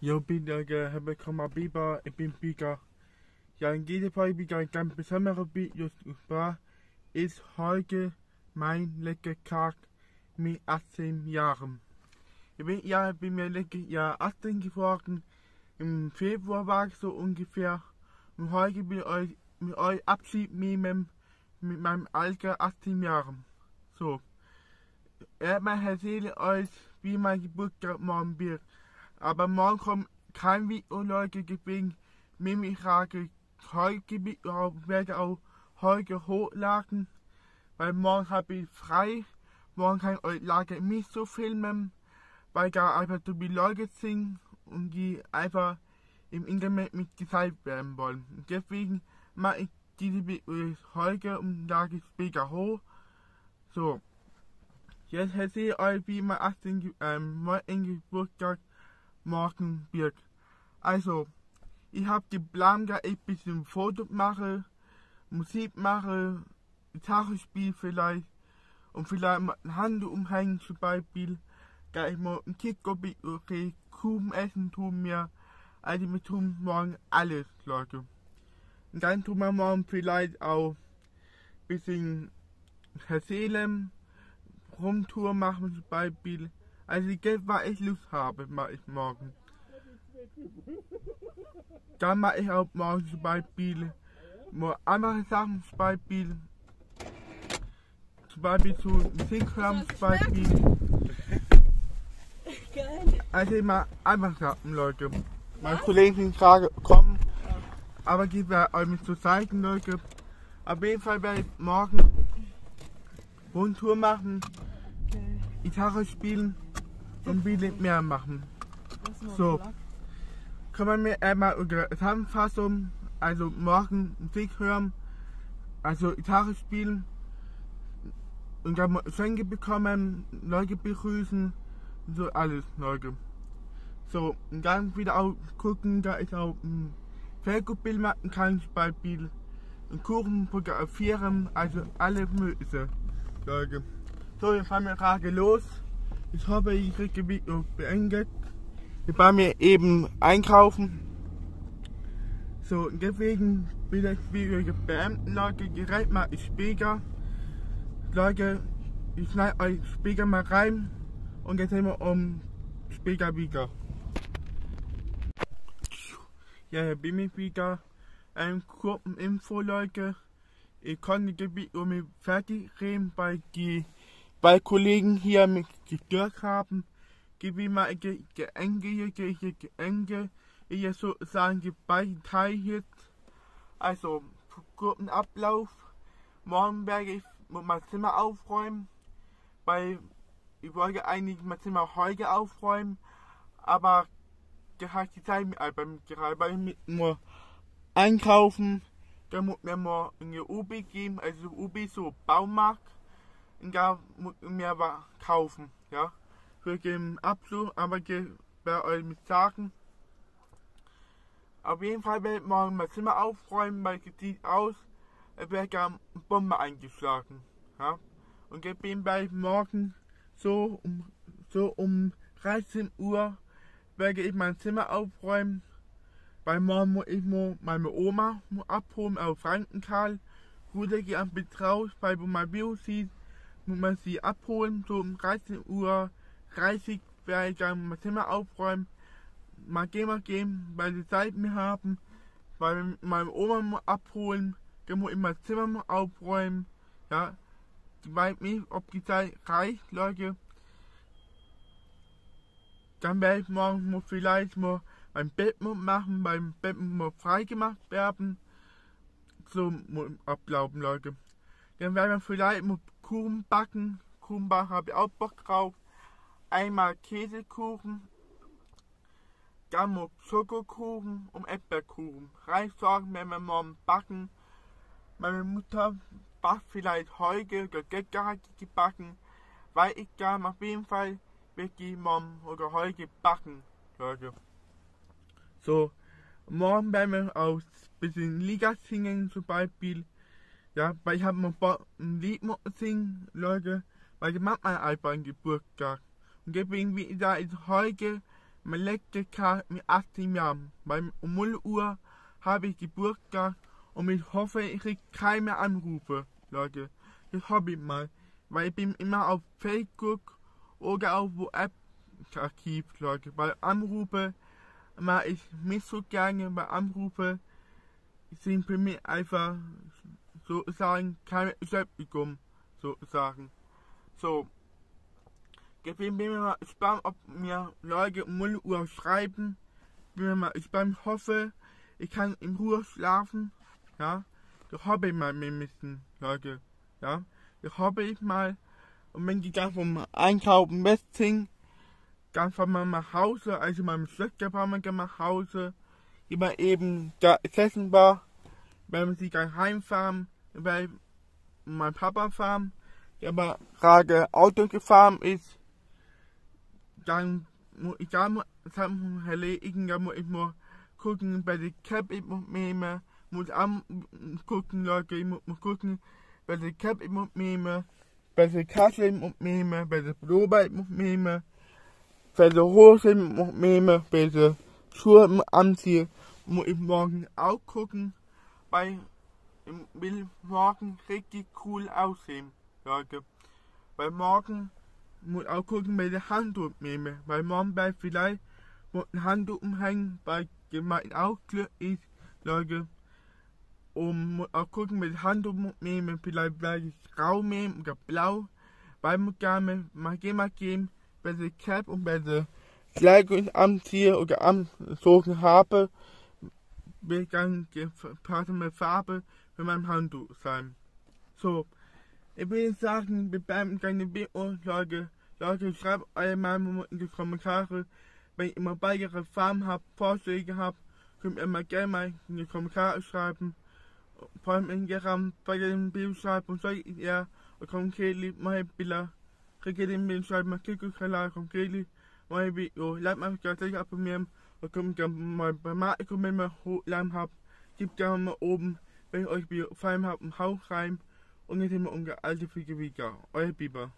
Jo, bin der habe komma biber, ich bin Bika. Ja, in jedem Fall bin ein ganz besonderer Beat, just war, ist heute mein lecker Tag mit 18 Jahren. Ich bin ja, bin mir lecker ja 18 geworden. Im Februar war ich so ungefähr. Und heute bin ich euch, mit euch Abschied nehmen mit meinem Alter 18 Jahren. So. Erstmal erzähle euch, wie mein Geburtstag morgen wird. Aber morgen kommt kein Video, Leute, deswegen nehme ich Frage heute Video, werde auch heute hochladen, weil morgen habe ich frei. Morgen kann ich euch Lage nicht so filmen, weil da einfach so viele Leute sind und die einfach im Internet mit gezeigt werden wollen. Und deswegen mache ich diese Video heute und lade später hoch. So. Jetzt erzähle ich euch, wie mein 18. Ähm, Geburtstag morgen wird. Also, ich habe geplant, dass ich ein bisschen Foto mache, Musik mache, Gitarre spiele vielleicht und vielleicht mal ein Handel umhängen zum Beispiel. Da ich mal ein Kickobi okay, Kuchen essen tun mir. Also wir tun morgen alles, Leute. Und dann tun wir morgen vielleicht auch ein bisschen erzählen, Rumtour machen zum Beispiel. Also Geld, was ich Lust habe, mache ich morgen. Dann mache ich auch morgen zum Beispiel andere Sachen zum Beispiel. Zum Beispiel zu Musikklamm zum Beispiel. Also immer einfach Sachen, Leute. Meine Kollegen sind gerade gekommen. Aber die werden euch zu zeigen, Leute. Auf jeden Fall werde ich morgen Rundtour machen, Gitarre spielen und viele mehr machen. So, können wir einmal unsere Zusammenfassung, also morgen Musik hören, also Gitarre spielen und dann Geschenke bekommen, Leute begrüßen, so alles, Leute. So, und dann wieder auch gucken, da ich auch ein Felgbild machen kann, zum Beispiel einen Kuchen fotografieren, also alle mögliche, Leute. So, jetzt fahren wir gerade los. Ich kriege das Video beendet. Ich war mir eben einkaufen. So, deswegen ich das Video beenden, Leute. Direkt mal später. Leute, ich schneide euch später mal rein. Und jetzt sehen wir um später wieder. Ja, hier bin ich wieder. Ein kurzen Info, Leute. Ich konnte das Video mit fertig reden, weil die bei Kollegen hier mich gestört haben. Gebe mal Geenge, Geenge, ich sozusagen beide Teile Also, guten Ablauf. Morgen werde ich mein Zimmer aufräumen, weil ich wollte eigentlich mein Zimmer heute aufräumen, aber da hat die Zeit mit beim gerade weil ich nur einkaufen, da muss mir mal eine Ubi geben, also Ubi so Baumarkt, und mir was kaufen, ja, für den Abschluss, aber ich werde euch mit sagen. Auf jeden Fall werde ich morgen mein Zimmer aufräumen, weil es sieht aus, als wäre eine Bombe eingeschlagen, ja, und ich bin bei morgen so um, so um 13 Uhr werde ich mein Zimmer aufräumen. Bei morgen muss ich meine Oma abholen auf Frankenthal. Ruder geht am Betraus, weil wo mein Bio sieht, man sie abholen. So um 13 Uhr 30 werde ich dann mein Zimmer aufräumen. Mal gehen, mal gehen, weil sie Zeit mehr haben. Weil meine Oma abholen, dann muss ich mein Zimmer aufräumen. Ja, ich weiß nicht, ob die Zeit reicht, Leute. Dann werde ich morgen mal vielleicht mal ein Bett machen, beim Bett mal freigemacht werden. So ablaufen, Leute. Dann werden wir vielleicht mal Kuchen backen. Kuchen backen habe ich auch Bock drauf. Einmal Käsekuchen. Dann mal Schokokuchen und Äpfelkuchen. Reissorgen werden wir morgen backen. Meine Mutter backt vielleicht heute oder gestern gebacken. Weil ich da auf jeden Fall wird die morgen oder heute backen, Leute. So, morgen werden wir auch ein bisschen Liga singen zum Beispiel. Ja, weil ich habe Bock, ein Lied singen, Leute, weil ich mag mein einfach einen Geburtstag. Und deswegen, wie da ist heute mein letzter Tag mit 18 Jahren. Beim um 0 Uhr habe ich Geburtstag und ich hoffe, ich kriege keine Anrufe, Leute. Das hoffe ich mal. Weil ich bin immer auf Facebook oder auf WhatsApp aktiv, Leute. Weil Anrufe mache ich nicht so gerne, weil Anrufe sind für mich einfach sozusagen keine Beschäftigung, sozusagen. So. Ich bin mir mal gespannt, ob mir Leute um 0 Uhr schreiben. Bin mir mal gespannt, hoffe, ich kann in Ruhe schlafen. Ja. Das hoffe ich mal mindestens, Leute. Ja. Das hoffe ich mal. Und wenn die dann vom Einkaufen weg sind, dann fahren wir nach Hause, also meinem Schwester fahren wir nach Hause, immer eben da essen war, wenn wir sie dann heimfahren, weil mein Papa fahren, der aber gerade Auto gefahren ist, dann muss ich da Sachen erledigen, da muss ich mal gucken, bei der Cap ich muss nehmen, muss auch gucken, Leute, ich muss gucken, bei der Cap ich muss nehmen, bei der Kasse ich muss nehmen, bei der Probe ich muss nehmen, bei der Hose ich muss nehmen, bei der Schuhe anziehen, muss ich morgen auch gucken, ich will morgen richtig cool aussehen, Leute. Weil morgen muss auch gucken, welche Handtuch nehme. Weil morgen bei vielleicht muss ein Handtuch umhängen, weil gemein auch Glück ist, Leute. Und muss auch gucken, welche Handtuch nehme. Vielleicht werde ich grau nehmen oder blau. Weil man gerne mal mal geben, welche Cap und welche Kleidung anziehe oder anzogen habe, will dann die Farbe für mein Handtuch sein. So, ich will sagen, wir bleiben keine Video, Leute. Schreibt eure Meinung in die Kommentare. Wenn ihr mal weitere Farben habt, Vorschläge habt, könnt ihr mal gerne mal in die Kommentare schreiben. Vor allem in ihrem bei den Bildschreiben soll ihr konkret meine Bilder. Den Bildschreiben, mal klicken, Kanal konkret mein Video. Lasst mal gleich abonnieren und kommt dann mal bei wenn ihr hochladen habt. Gebt gerne mal oben, wenn euch gefallen hat, einen Hauch rein und nicht immer unser alte Figur wieder. Euer Biber.